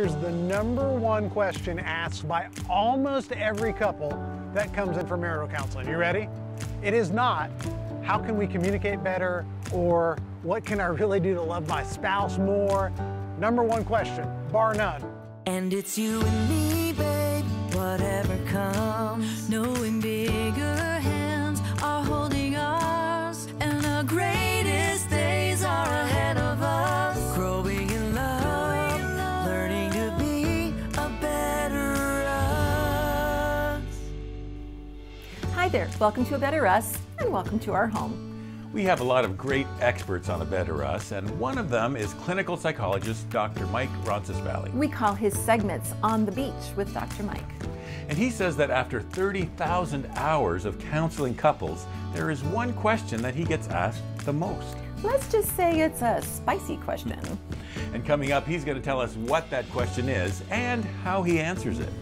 Here's the number one question asked by almost every couple that comes in for marital counseling. You ready? It is not, how can we communicate better or what can I really do to love my spouse more? Number one question, bar none. And it's you and me, babe, whatever comes. There, welcome to A Better Us, and welcome to our home. We have a lot of great experts on A Better Us, and one of them is clinical psychologist Dr. Mike Roncesvalles. We call his segments On the Beach with Dr. Mike. And he says that after 30,000 hours of counseling couples, there is one question that he gets asked the most. Let's just say it's a spicy question. And coming up, he's going to tell us what that question is and how he answers it.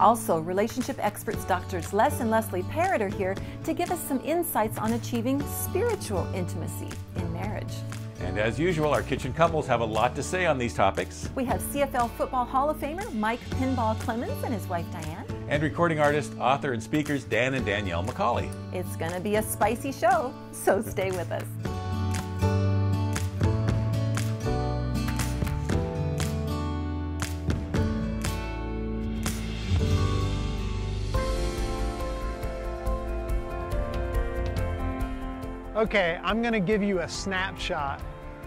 Also, relationship experts Doctors Les and Leslie Parrott are here to give us some insights on achieving spiritual intimacy in marriage. And as usual, our kitchen couples have a lot to say on these topics. We have CFL Football Hall of Famer Mike Pinball Clemons and his wife Diane. And recording artist, author, and speakers Dan and Danielle Macaulay. It's going to be a spicy show, so stay with us. Okay, I'm gonna give you a snapshot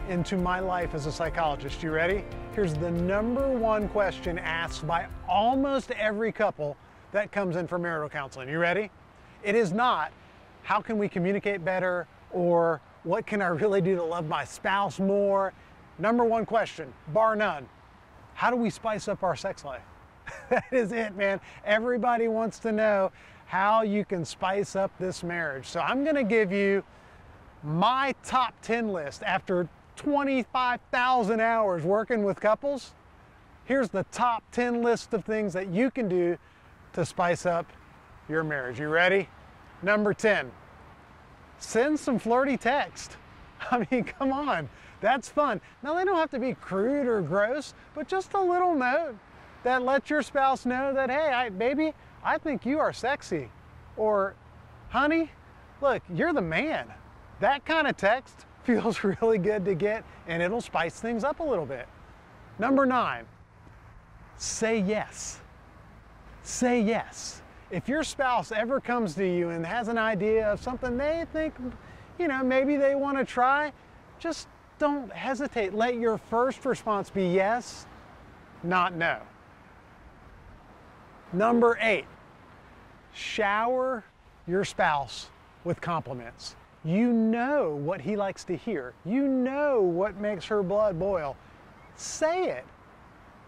into my life as a psychologist. You ready? Here's the number one question asked by almost every couple that comes in for marital counseling. You ready? It is not, how can we communicate better or what can I really do to love my spouse more? Number one question, bar none, how do we spice up our sex life? that is it, man. Everybody wants to know how you can spice up this marriage. So I'm gonna give you my top 10 list after 25,000 hours working with couples. Here's the top 10 list of things that you can do to spice up your marriage. You ready? Number 10, send some flirty text. I mean, come on, that's fun. Now, they don't have to be crude or gross, but just a little note that lets your spouse know that, hey, I, baby, I think you are sexy. Or, honey, look, you're the man. That kind of text feels really good to get and it'll spice things up a little bit. Number nine, say yes. Say yes. If your spouse ever comes to you and has an idea of something they think, you know, maybe they want to try, just don't hesitate. Let your first response be yes, not no. Number eight, shower your spouse with compliments. You know what he likes to hear. You know what makes her blood boil. Say it.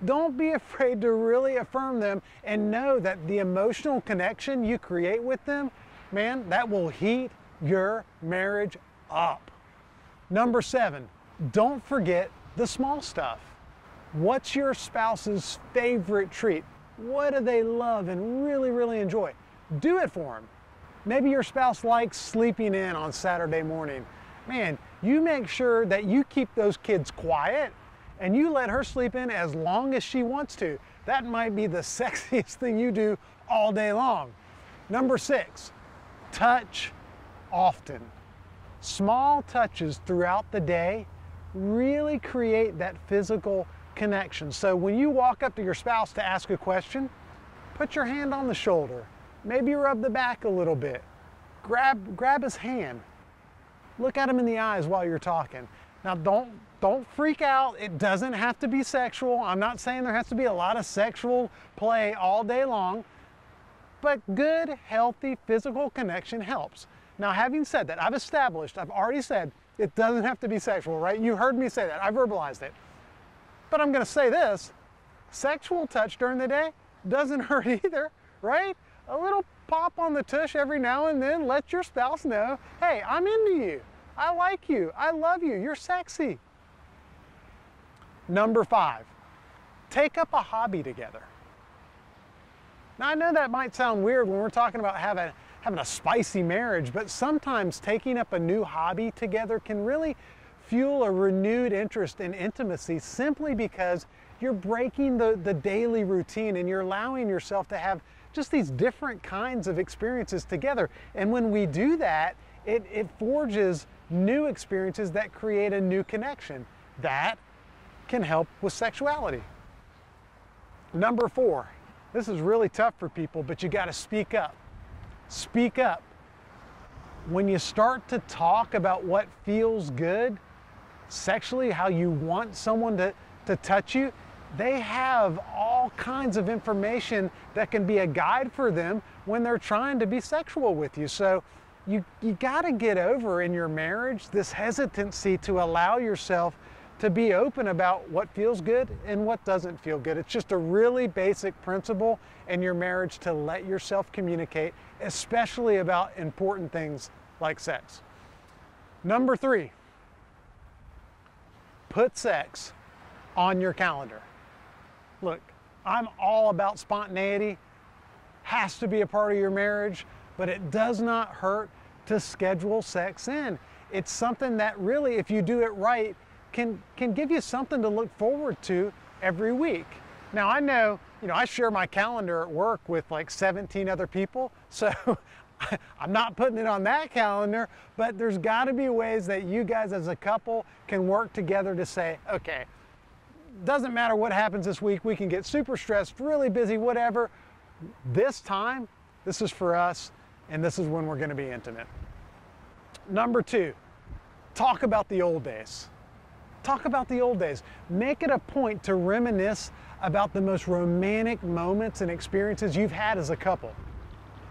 Don't be afraid to really affirm them and know that the emotional connection you create with them, man, that will heat your marriage up. Number seven, don't forget the small stuff. What's your spouse's favorite treat? What do they love and really, really enjoy? Do it for them. Maybe your spouse likes sleeping in on Saturday morning. Man, you make sure that you keep those kids quiet and you let her sleep in as long as she wants to. That might be the sexiest thing you do all day long. Number six, touch often. Small touches throughout the day really create that physical connection. So when you walk up to your spouse to ask a question, put your hand on the shoulder Maybe rub the back a little bit. Grab, grab his hand. Look at him in the eyes while you're talking. Now don't, don't freak out. It doesn't have to be sexual. I'm not saying there has to be a lot of sexual play all day long, but good, healthy physical connection helps. Now, having said that, I've established, I've already said, it doesn't have to be sexual, right? You heard me say that. I verbalized it. But I'm going to say this sexual touch during the day doesn't hurt either, right? A little pop on the tush every now and then. Let your spouse know, hey, I'm into you. I like you. I love you. You're sexy. Number five, take up a hobby together. Now, I know that might sound weird when we're talking about having, having a spicy marriage, but sometimes taking up a new hobby together can really fuel a renewed interest in intimacy simply because you're breaking the, the daily routine and you're allowing yourself to have just these different kinds of experiences together. And when we do that, it, it forges new experiences that create a new connection. That can help with sexuality. Number four, this is really tough for people, but you got to speak up. Speak up. When you start to talk about what feels good sexually, how you want someone to, to touch you, they have all kinds of information that can be a guide for them when they're trying to be sexual with you. So you, you got to get over in your marriage this hesitancy to allow yourself to be open about what feels good and what doesn't feel good. It's just a really basic principle in your marriage to let yourself communicate, especially about important things like sex. Number three, put sex on your calendar. Look, I'm all about spontaneity, has to be a part of your marriage, but it does not hurt to schedule sex in. It's something that really, if you do it right, can, can give you something to look forward to every week. Now I know, you know, I share my calendar at work with like 17 other people, so I'm not putting it on that calendar, but there's got to be ways that you guys as a couple can work together to say, okay, doesn't matter what happens this week, we can get super stressed, really busy, whatever. This time, this is for us, and this is when we're going to be intimate. Number two, talk about the old days. Talk about the old days. Make it a point to reminisce about the most romantic moments and experiences you've had as a couple.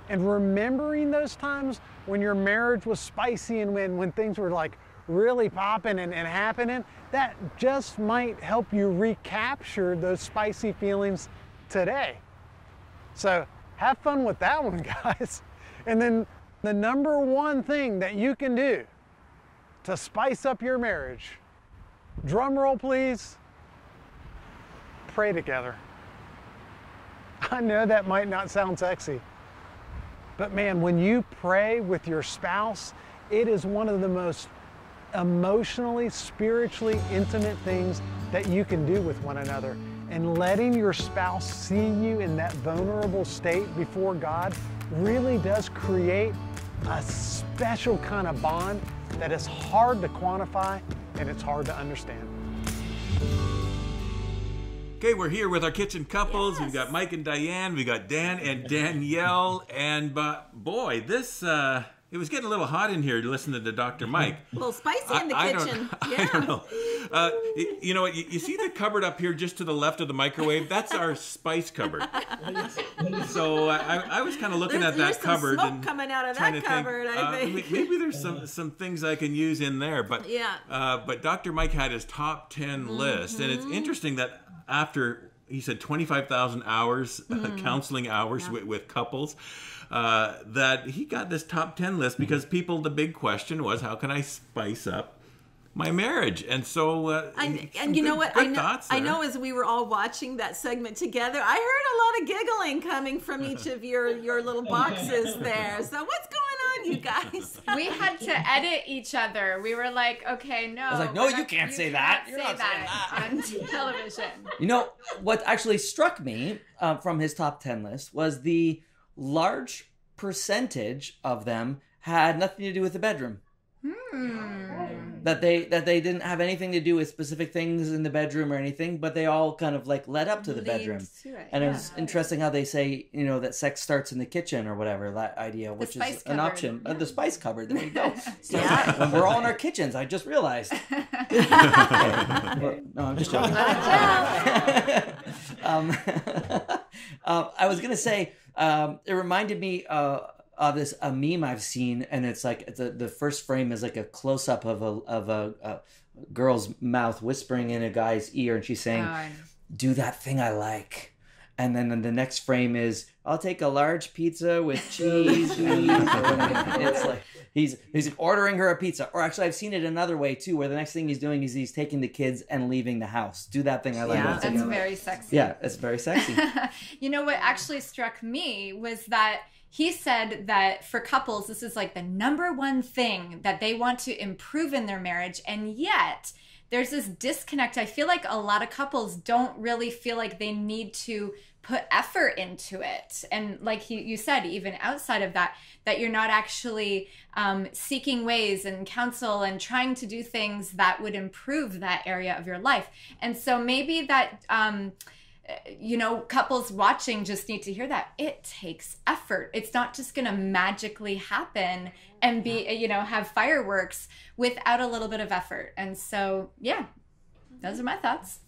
And remembering those times when your marriage was spicy and when, when things were like really popping and, and happening, that just might help you recapture those spicy feelings today. So have fun with that one, guys. And then the number one thing that you can do to spice up your marriage, drum roll please, pray together. I know that might not sound sexy, but man, when you pray with your spouse, it is one of the most emotionally, spiritually intimate things that you can do with one another. And letting your spouse see you in that vulnerable state before God really does create a special kind of bond that is hard to quantify and it's hard to understand. Okay, we're here with our kitchen couples. We've got Mike and Diane. We've got Dan and Danielle. And uh, boy, this uh, it was getting a little hot in here listening to the Dr. Mike. A little spicy in the I kitchen. Don't, yeah. I don't know. Uh, you, you know what? You, you see the cupboard up here just to the left of the microwave? That's our spice cupboard. So I, I was kind of looking There's- at there's that some cupboard smoke and coming out of trying that to think, cupboard, I uh, think. may- maybe there's some some things I can use in there. But Yeah. uh, but Dr. Mike had his top 10 list, and Mm-hmm. it's interesting that after he said 25,000 hours, Mm-hmm. counseling hours with, with couples, uh, that he got this top 10 list because people, the big question was, how can I spice up my marriage? And so, uh, And, and you know what? I know, I know as we were all watching that segment together, I heard a lot of giggling coming from each of your, your little boxes there. So what's going on, you guys? we had to edit each other. We were like, okay, no. I was like, no, you not- can't say that. Can't You're say not saying that on television. You know what actually struck me uh, from his top ten list was the large percentage of them had nothing to do with the bedroom. That they that they didn't have anything to do with specific things in the bedroom or anything, but they all kind of like led up to the Lead bedroom. to it, And yeah. it was interesting how they say, you know, that sex starts in the kitchen or whatever, that idea, which spice is an cupboard. option. Uh, the spice cupboard, there you go. So Yeah. When we're all in our kitchens, I just realized. No, I'm just joking. um, um, I was gonna say um, it reminded me uh, of this a meme I've seen, and it's like the the first frame is like a close up of a of a, a girl's mouth whispering in a guy's ear, and she's saying, Oh, "Do that thing I like." And then the next frame is, "I'll take a large pizza with cheese." it's like he's he's ordering her a pizza. Or actually, I've seen it another way too, where the next thing he's doing is he's taking the kids and leaving the house. Do that thing I like. Yeah. that That's very sexy. Yeah, it's very sexy. you know what actually struck me was that he said that for couples, this is like the number one thing that they want to improve in their marriage, and yet there's this disconnect. I feel like a lot of couples don't really feel like they need to put effort into it. And like you, you said, even outside of that, that you're not actually um, seeking ways and counsel and trying to do things that would improve that area of your life. And so maybe that. Um, you know, couples watching just need to hear that it takes effort. It's not just going to magically happen and be, you know, have fireworks without a little bit of effort. And so, yeah, those are my thoughts.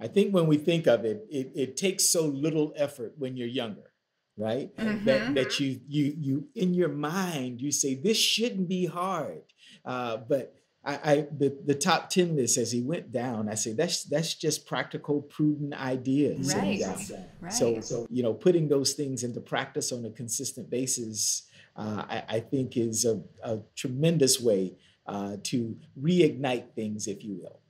I think when we think of it, it, it takes so little effort when you're younger, right? Mhm. That, that you you you in your mind you say this shouldn't be hard, uh, but I, I the the top ten list as he went down, I say that's that's just practical, prudent ideas. And, Right. uh, Right. So so you know, putting those things into practice on a consistent basis, uh, I, I think is a, a tremendous way uh, to reignite things, if you will.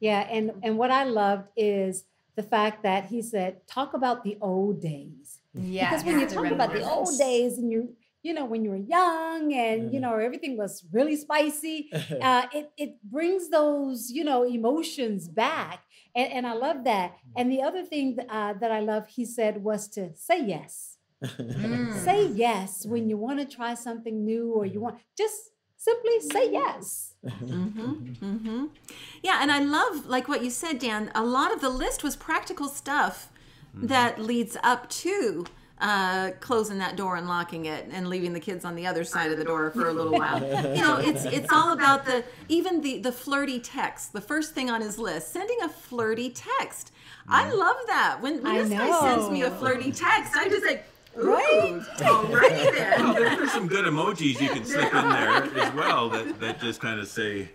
Yeah, and and what I loved is the fact that he said, "Talk about the old days." yeah. because when you talk about the old days and you you know when you were young and you Mhm. know everything was really spicy uh, it it brings those you know emotions back and, and i love that and the other thing th- uh, that i love he said was to say yes Mm. say yes when you want to try something new or you want just simply say yes Mm-hmm. Mm-hmm. Yeah, and I love like what you said, Dan. A lot of the list was practical stuff that leads up to uh, closing that door and locking it and leaving the kids on the other side of the door for a little while. you know, it's it's all about the even the the flirty text. The first thing on his list, sending a flirty text. I love that when, when I this guy sends me a flirty text. I'm just like. Ooh, alrighty then. Well, there's some good emojis you can slip in there as well that, that just kind of say,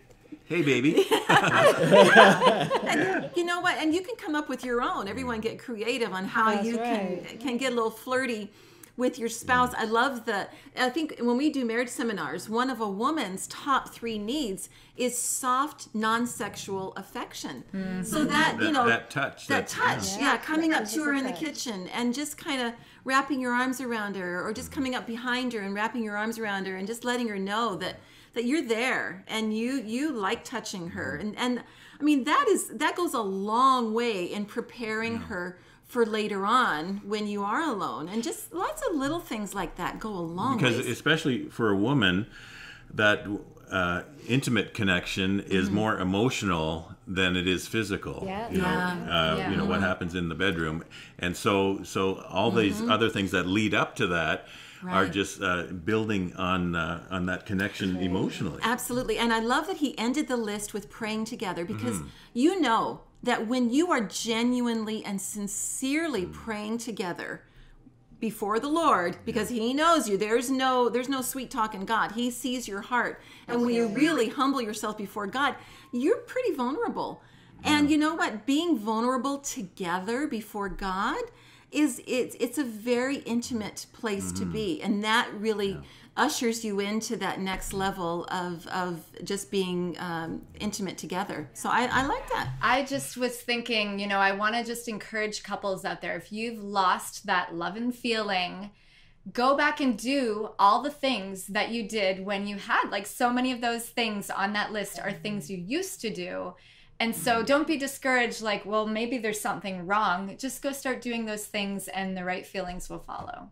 hey, baby. and you know what? And you can come up with your own. Everyone get creative on how That's you right. can can get a little flirty with your spouse. I love the. I think when we do marriage seminars, one of a woman's top three needs is soft, non-sexual affection. So that, you know that touch, that that- touch, yeah, coming up to her in the kitchen and just kind of wrapping your arms around her, or just coming up behind her and wrapping your arms around her and just letting her know that that you're there and you you like touching her and and I mean that is that goes a long way in preparing her for later on when you are alone and just lots of little things like that go a long because ways. especially for a woman that uh, intimate connection is Mm-hmm. more emotional than it is physical Yeah. you know Yeah. uh, Yeah. you know what happens in the bedroom and so so all these other things that lead up to that are Mm-hmm. Just uh, building on uh, on that connection emotionally Absolutely. And I love that he ended the list with praying together because Mm-hmm. you know that when you are genuinely and sincerely Mm. praying together before the Lord because he knows you there's no there's no sweet talk in God. He sees your heart. And when you really humble yourself before God, you're pretty vulnerable. And you know what? Being vulnerable together before God is it's it's a very intimate place to be and that really ushers you into that next level of of just being um, intimate together so I, I like that I just was thinking, you know, I want to just encourage couples out there. If you've lost that love and feeling, go back and do all the things that you did when you had. Like so many of those things on that list are things you used to do. And so don't be discouraged, like, well, maybe there's something wrong. Just go start doing those things and the right feelings will follow.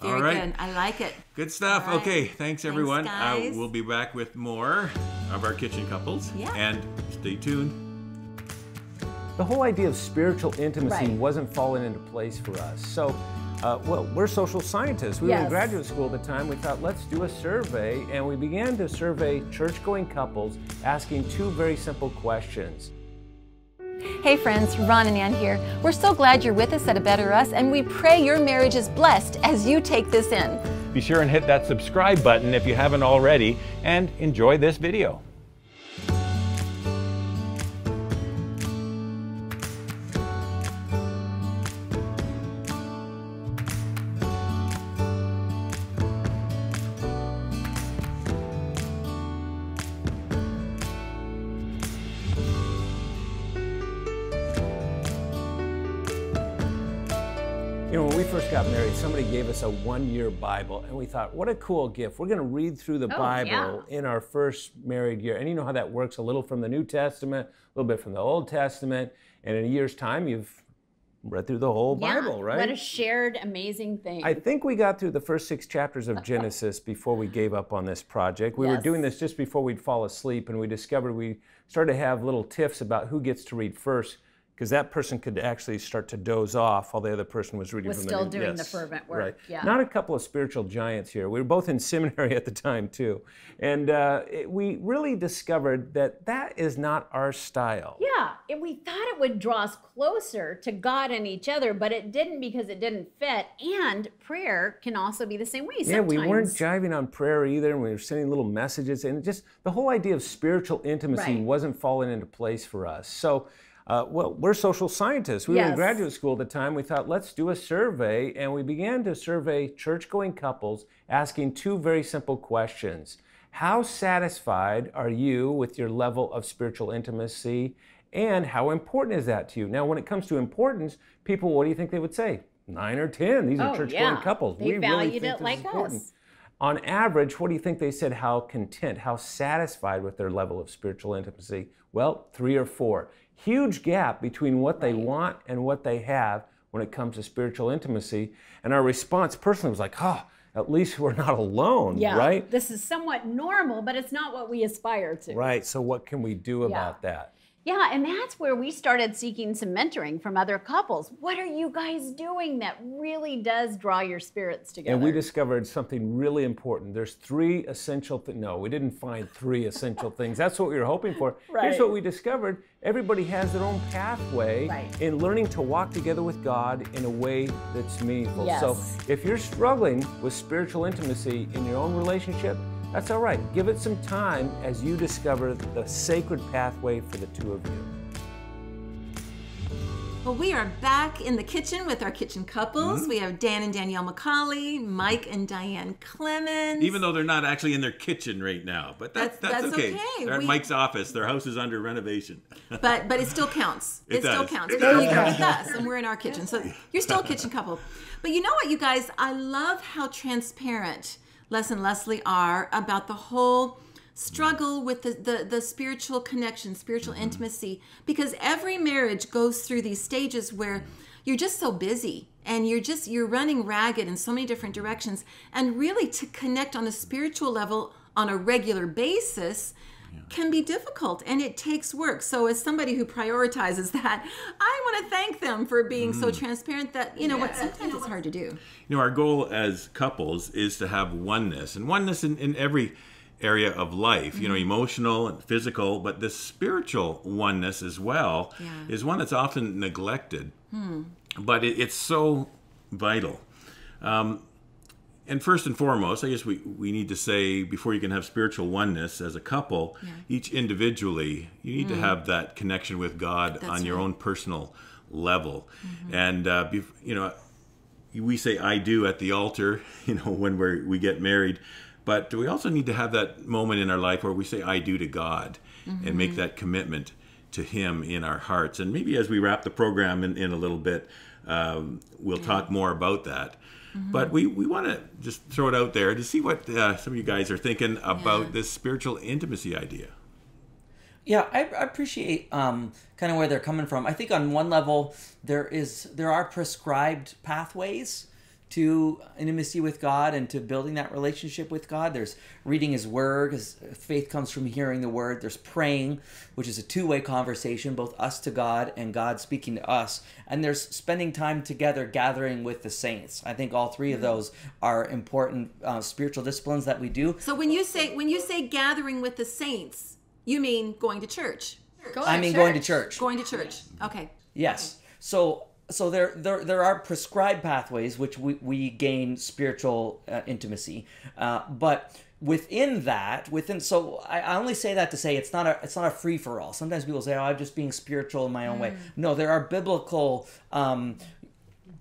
very all right good i like it good stuff All right. okay thanks everyone guys. Uh, we'll be back with more of our kitchen couples Yeah. and stay tuned the whole idea of spiritual intimacy Right. wasn't falling into place for us. So, uh, well, we're social scientists. We were in graduate school at the time. We thought, let's do a survey, and we began to survey church going couples asking two very simple questions. Hey friends, Ron and Ann here. We're so glad you're with us at A Better Us, and we pray your marriage is blessed as you take this in. Be sure and hit that subscribe button if you haven't already and enjoy this video. Somebody gave us a one year Bible, and we thought, what a cool gift. We're going to read through the Oh, Bible in our first married year. And you know how that works a little from the New Testament, a little bit from the Old Testament. And in a year's time, you've read through the whole Yeah, Bible, right? What a shared amazing thing. I think we got through the first six chapters of Genesis before we gave up on this project. We were doing this just before we'd fall asleep, and we discovered we started to have little tiffs about who gets to read first, because that person could actually start to doze off while the other person was reading Was from still the doing the fervent work, Right. yeah. Not a couple of spiritual giants here. We were both in seminary at the time too, and uh, it, we really discovered that that is not our style. yeah, and we thought it would draw us closer to God and each other, but it didn't because it didn't fit. And prayer can also be the same way. Yeah, we weren't sometimes. jiving on prayer either, and we were sending little messages, and just the whole idea of spiritual intimacy Right. wasn't falling into place for us. So, uh, well, we're social scientists. We were in graduate school at the time. We thought, let's do a survey, and we began to survey church-going couples, asking two very simple questions: How satisfied are you with your level of spiritual intimacy? And how important is that to you? Now, when it comes to importance, people, what do you think they would say? Nine or ten. These are Oh, church-going yeah. couples. They we really valued think it like important. On average, what do you think they said? How content, how satisfied with their level of spiritual intimacy? Well, three or four. Huge gap between what they want and what they have when it comes to spiritual intimacy. And our response personally was like, oh, at least we're not alone, Yeah, right? This is somewhat normal, but it's not what we aspire to. Right. So, what can we do about that? Yeah, and that's where we started seeking some mentoring from other couples. What are you guys doing that really does draw your spirits together? And we discovered something really important. There's three essential things. No, we didn't find three essential things. That's what we were hoping for. Right. Here's what we discovered everybody has their own pathway Right. in learning to walk together with God in a way that's meaningful. Yes. So if you're struggling with spiritual intimacy in your own relationship, that's all right. Give it some time as you discover the sacred pathway for the two of you. Well, we are back in the kitchen with our kitchen couples. Mm-hmm. We have Dan and Danielle Macaulay, Mike and Diane Clemons. Even though they're not actually in their kitchen right now, but that, That's- that's, that's okay. okay. They're at Mike's office. Their house is under renovation. but but it still counts. It It, still counts. It Because does. you're with us and we're in our kitchen. So you're still a kitchen couple. But you know what, you guys? I love how transparent Les and Leslie are about the whole struggle with the, the, the spiritual connection, spiritual Mm-hmm. intimacy, because every marriage goes through these stages where you're just so busy and you're just you're running ragged in so many different directions and really to connect on a spiritual level on a regular basis can be difficult and it takes work. So as somebody who prioritizes that, I want to thank them for being so Mm. transparent that you know what sometimes it's hard to do. You know, our goal as couples is to have oneness, and oneness in, in every area of life, you know, Mhm. emotional and physical, but the spiritual oneness as well Yeah. is one that's often neglected, Hmm. but it, it's so vital. Um, and first and foremost, I guess we, we need to say before you can have spiritual oneness as a couple, each individually, you need to Mm. have that connection with God That's on your right. own personal level. And, uh, bef- you know, we say I do at the altar, you know, when we we get married, but we also need to have that moment in our life where we say I do to God and make Mhm. that commitment to Him in our hearts. And maybe as we wrap the program in, in a little bit, um, we'll talk more about that. But we, we want to just throw it out there to see what uh, some of you guys are thinking about this spiritual intimacy idea. Yeah, I, I appreciate um, kind of where they're coming from. I think on one level there is there are prescribed pathways to intimacy with God and to building that relationship with God. There's reading His Word, because faith comes from hearing the Word. There's praying, which is a two-way conversation, both us to God and God speaking to us. And there's spending time together, gathering with the saints. I think all three of those are important uh, spiritual disciplines that we do. So when you say when you say gathering with the saints, you mean going to church? I mean going to church. Going to church. Okay. Yes. So so there there there are prescribed pathways which we we gain spiritual uh, intimacy, uh, but within that within so I, I only say that to say it's not a it's not a free for all. Sometimes people say oh I'm just being spiritual in my own way. Mm. No, there are biblical. Um,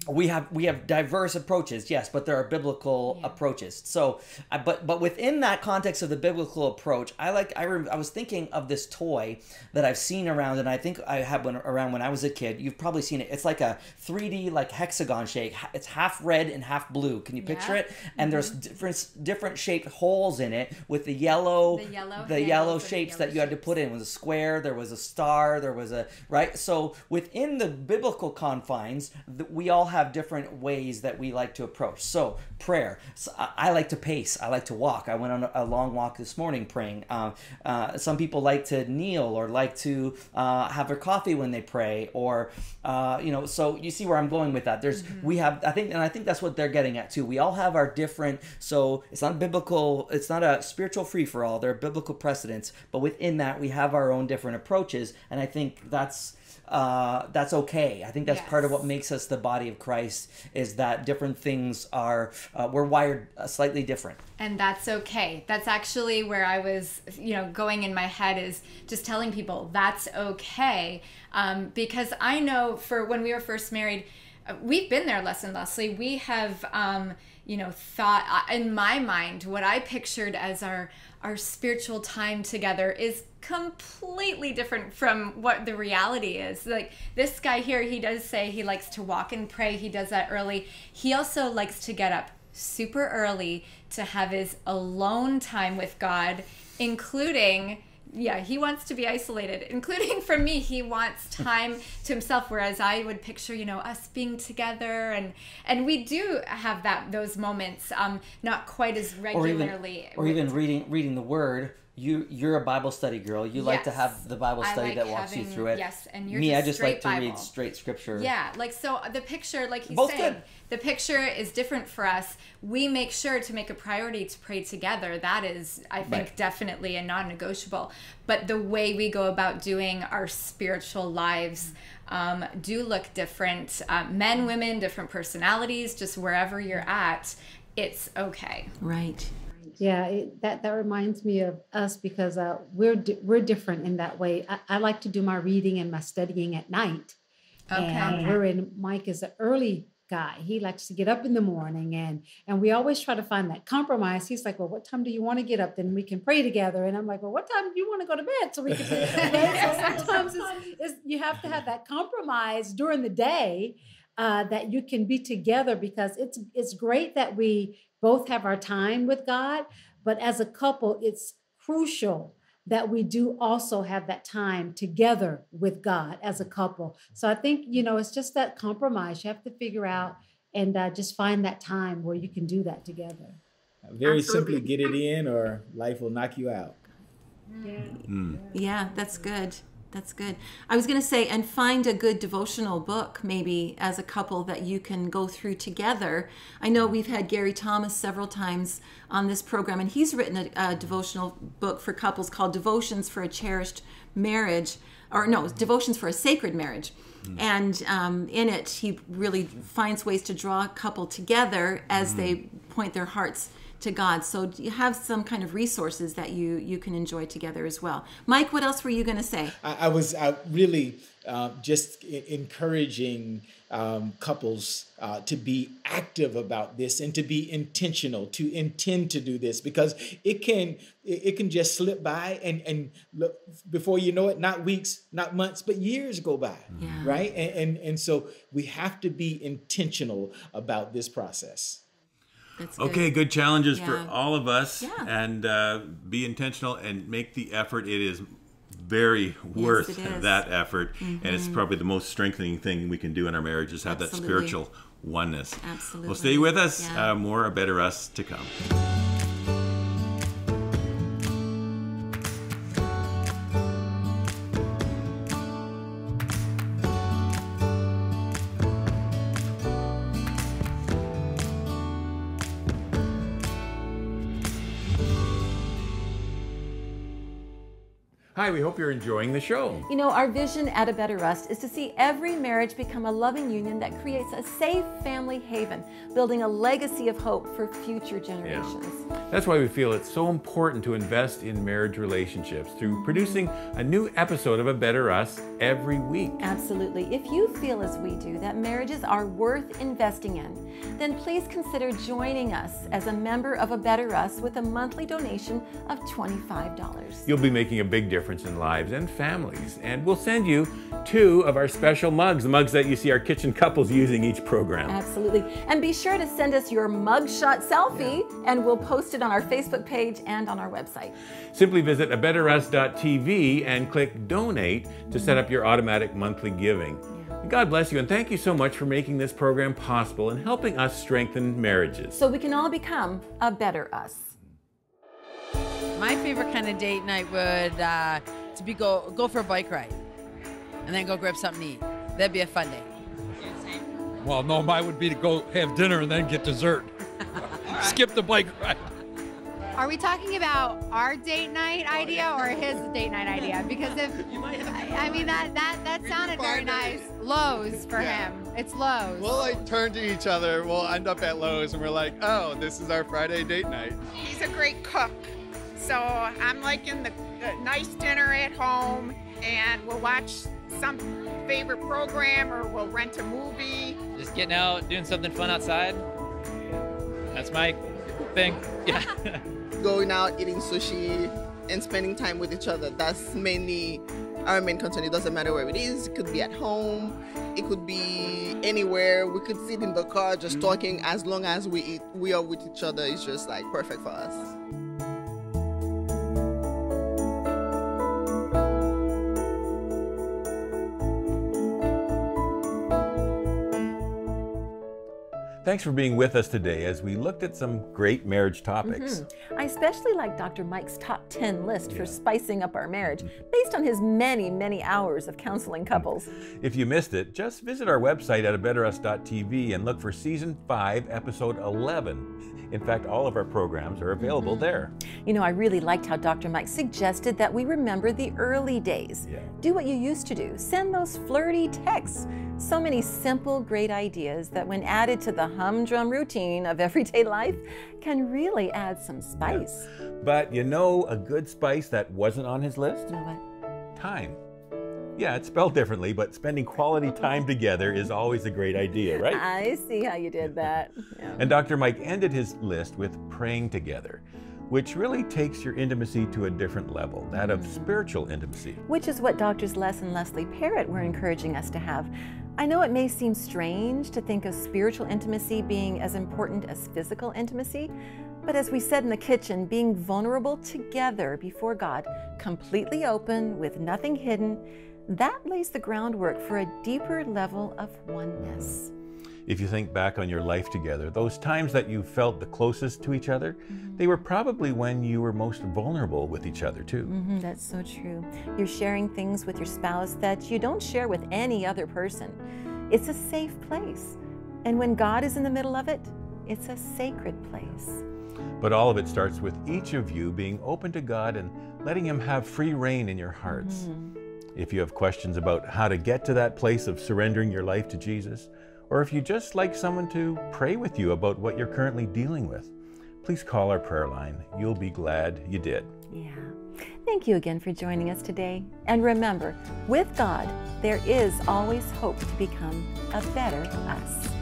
we have we have diverse approaches yes but there are biblical approaches. So I- but but within that context of the biblical approach i like i rem- i was thinking of this toy that i've seen around and i think i had one around when i was a kid. You've probably seen it. It's like a 3d like hexagon shape. It's half red and half blue. Can you picture Yeah. it? And mm-hmm. there's different different shaped holes in it with the yellow The yellow the yellow shapes yellow that you had to put in. Was a square there was a star there was a right? So within the biblical confines we all have different ways that we like to approach. So prayer. So I, like to pace. I like to walk. I went on a, long walk this morning praying. Uh, uh, some people like to kneel or like to uh, have their coffee when they pray or uh, you know so you see where i'm going with that. There's we have i think and i think that's what they're getting at too. We all have our different so it's not biblical it's not a spiritual free for all. There are biblical precedents but within that we have our own different approaches. And i think that's uh, that's okay. I think that's part of what makes us the body of Christ is that different things are uh, we're wired uh, slightly different. and that's okay that's actually where i was you know going in my head is just telling people that's okay um, because i know for when we were first married we've been there Les and Leslie. We have um, you know thought uh, in my mind what i pictured as our our spiritual time together is completely different from what the reality is. Like this guy here he does say he likes to walk and pray. He does that early. He also likes to get up super early to have his alone time with God, including yeah, he wants to be isolated, including from me. He wants time to himself, whereas I would picture, you know, us being together, and and we do have that those moments, um, not quite as Or even regularly. or even reading reading the word. You you're a Bible study girl. You like to have the Bible study like that walks you through it. yes, and you're me. just I just like straight to read straight scripture. Yeah, like so the picture, like he's Both saying, good. the picture is different for us. We make sure to make a priority to pray together. That is, I think, Right. definitely a non-negotiable. But the way we go about doing our spiritual lives um, do look different. Uh, men, women, different personalities. Just wherever you're at, it's okay. Right. Yeah, it, that that reminds me of us because uh, we're di- we're different in that way. I, I like to do my reading and my studying at night, Okay. and we're in. Mike is an early guy. He likes to get up in the morning, and and we always try to find that compromise. He's like, "Well, what time do you want to get up? Then we can pray together." And I'm like, "Well, what time do you want to go to bed so we can?" Pray? so sometimes it's, it's, you have to have that compromise during the day uh, that you can be together because it's it's great that we both have our time with God, but as a couple, it's crucial that we do also have that time together with God as a couple. So I think you know it's just that compromise you have to figure out and uh, just find that time where you can do that together. Very Absolutely. simply, get it in, or life will knock you out. Yeah, that's good. That's good. I was going to say, and find a good devotional book, maybe as a couple that you can go through together. I know we've had Gary Thomas several times on this program, and he's written a, a devotional book for couples called Devotions for a Cherished Marriage, or no, Devotions for a Sacred Marriage. And um, in it, he really finds ways to draw a couple together as they point their hearts to God. So you have some kind of resources that you you can enjoy together as well. Mike, what else were you going to say? I, I was uh, really uh, just encouraging um, couples uh, to be active about this and to be intentional, to intend to do this because it can it it can just slip by and and look, before you know it, not weeks, not months, but years go by, Yeah. right? And, and and so we have to be intentional about this process. That's. Okay, good challenges for all of us, Yeah. and uh, be intentional and make the effort. It is very worth is. that effort, and it's Mhm. probably the most strengthening thing we can do in our marriage is Have that spiritual oneness. Absolutely. Well, stay with us. Yeah. Uh, more, a better us to come. Hi, we hope you're enjoying the show. You know, our vision at A Better Us is to see every marriage become a loving union that creates a safe family haven, building a legacy of hope for future generations. That's why we feel it's so important to invest in marriage relationships through producing a new episode of A Better Us every week. Absolutely. If you feel as we do that marriages are worth investing in, then please consider joining us as a member of A Better Us with a monthly donation of $25. You'll be making a big difference in lives and families, and we'll send you two of our special mugs, the mugs that you see our kitchen couples using each program. Absolutely. And be sure to send us your mugshot selfie, and we'll post it on our Facebook page and on our website. Simply visit abetterus.tv and click donate to set up your automatic monthly giving. God bless you, and thank you so much for making this program possible and helping us strengthen marriages. So we can all become a better us. My favorite kind of date night would uh, to be go go for a bike ride, and then go grab something to eat. That'd be a fun day. Well, no, mine would be to go have dinner and then get dessert. Skip the bike ride. Are we talking about our date night idea or his date night idea? Because if I, I mean that that that sounded very nice. Lowe's for Yeah. him. It's Lowe's. We'll like turn to each other. We'll end up at Lowe's and we're like, oh, this is our Friday date night. He's a great cook. So I'm liking the, the nice dinner at home and we'll watch some favorite program or we'll rent a movie. Just getting out, doing something fun outside. That's my thing. Yeah. going out, eating sushi, and spending time with each other. That's mainly our main concern. It doesn't matter where it is. It could be at home. It could be anywhere. We could sit in the car just mm-hmm. talking. As long as we eat, we are with each other. It's just like perfect for us. Thanks for being with us today as we looked at some great marriage topics. Mhm. I especially like Dr. Mike's top 10 list for spicing up our marriage based on his many, many hours of counseling couples. If you missed it, just visit our website at abetterus.tv and look for season 5, episode 11. In fact, all of our programs are available mm-hmm. there. You know, I really liked how Dr. Mike suggested that we remember the early days. Yeah. Do what you used to do. Send those flirty texts. So many simple, great ideas that, when added to the humdrum routine of everyday life, can really add some spice. But you know a good spice that wasn't on his list? You know what? Time. Yeah, it's spelled differently, but spending quality time together is always a great idea, right? I see how you did that. Yeah. And Dr. Mike ended his list with praying together, which really takes your intimacy to a different level, that of spiritual intimacy. Which is what Doctors Les and Leslie Parrott were encouraging us to have. I know it may seem strange to think of spiritual intimacy being as important as physical intimacy, but as we said in the kitchen, being vulnerable together before God, completely open, with nothing hidden, that lays the groundwork for a deeper level of oneness. If you think back on your life together, those times that you felt the closest to each other, they were probably when you were most vulnerable with each other, too. Mhm, that's so true. You're sharing things with your spouse that you don't share with any other person. It's a safe place. And when God is in the middle of it, it's a sacred place. But all of it starts with each of you being open to God and letting Him have free reign in your hearts. Mm-hmm. If you have questions about how to get to that place of surrendering your life to Jesus, or if you just like someone to pray with you about what you're currently dealing with, please call our prayer line. You'll be glad you did. Yeah. Thank you again for joining us today. And remember, with God, there is always hope to become a better us.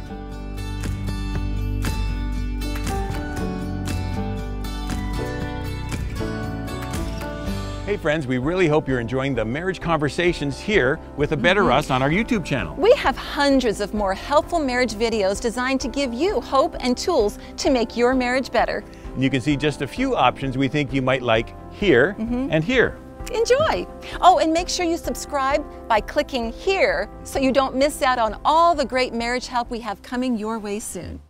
Hey, friends, we really hope you're enjoying the marriage conversations here with A Better mm-hmm. Us on our YouTube channel. We have hundreds of more helpful marriage videos designed to give you hope and tools to make your marriage better. And you can see just a few options we think you might like here mm-hmm. and here. Enjoy! Oh, and make sure you subscribe by clicking here so you don't miss out on all the great marriage help we have coming your way soon.